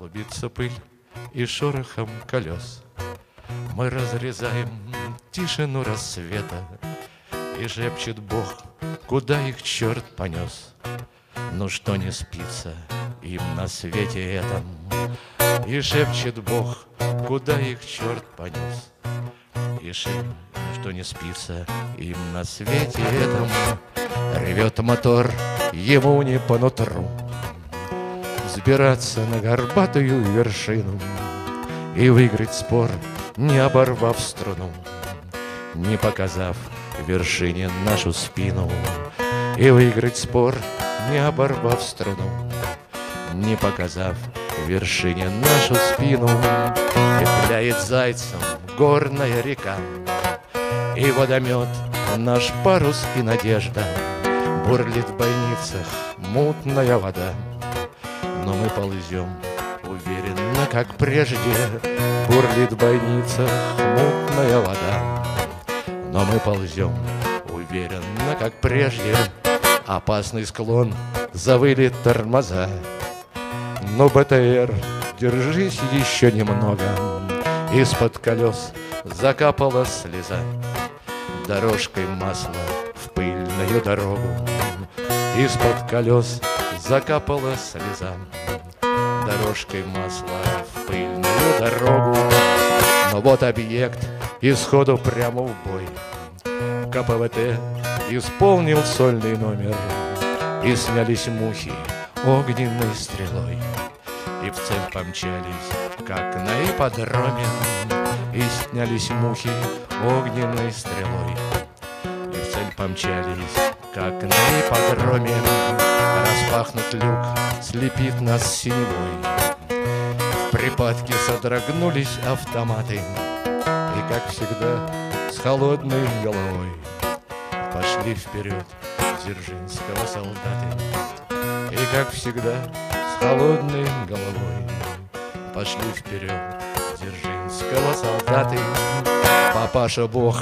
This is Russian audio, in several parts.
Клубится пыль и шорохом колес. Мы разрезаем тишину рассвета И шепчет Бог, куда их черт понес? Ну что не спится им на свете этом? И шепчет Бог, куда их черт понес? И шепчет, что не спится им на свете этом? Ревет мотор, ему не по нутру Взбираться на горбатую вершину И выиграть спор, не оборвав струну Не показав вершине нашу спину И выиграть спор, не оборвав струну Не показав вершине нашу спину. И пляет зайцем горная река И водомет наш парус и надежда. Бурлит в больницах мутная вода Но мы ползем уверенно, как прежде. Бурлит в больницах мутная вода. Но мы ползем уверенно, как прежде. Опасный склон, завыли тормоза. Но БТР, держись еще немного. Из-под колес закапала слеза. Дорожкой масла в пыльную дорогу. Из-под колес закапала слеза Дорожкой масла в пыльную дорогу. Но вот объект исходу прямо в бой. КПВТ исполнил сольный номер И снялись мухи огненной стрелой. И в цель помчались, как на ипподроме И снялись мухи огненной стрелой. И в цель помчались, как на ипподроме Распахнут люк, слепит нас синевой. В припадке содрогнулись автоматы И, как всегда, с холодной головой Пошли вперед Дзержинского солдаты И, как всегда, с холодной головой Пошли вперед Дзержинского солдаты Папаша Бог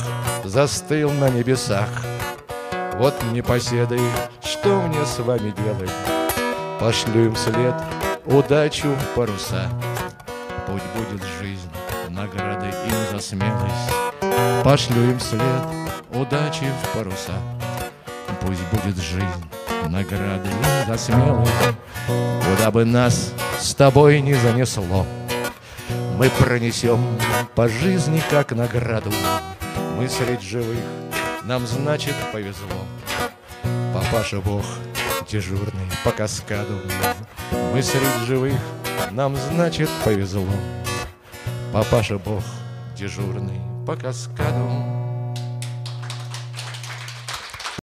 застыл на небесах Вот непоседы, что мне с вами делать? Пошлю им след удачу в паруса. Путь будет жизнь, награды им за смелость. Пошлю им след удачи в паруса. Пусть будет жизнь, награды им за смелость. Куда бы нас с тобой не занесло Мы пронесем по жизни как награду. Мы средь живых, нам значит повезло. Папаша Бог дежурный по каскаду. Мы средь живых, нам значит повезло. Папаша Бог дежурный по каскаду